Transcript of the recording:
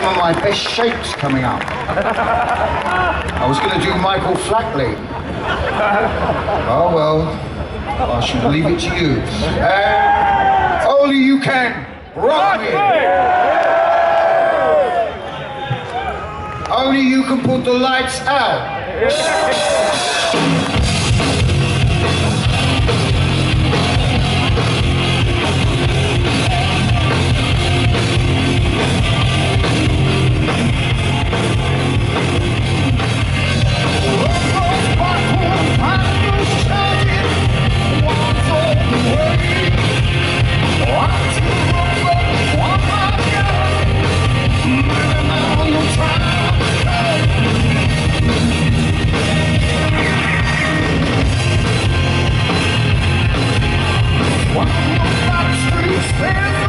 some of my best shapes coming up. I was going to do Michael Flatley. Oh well, I should leave it to you. Uh, only you can rock me. Only you can put the lights out. Where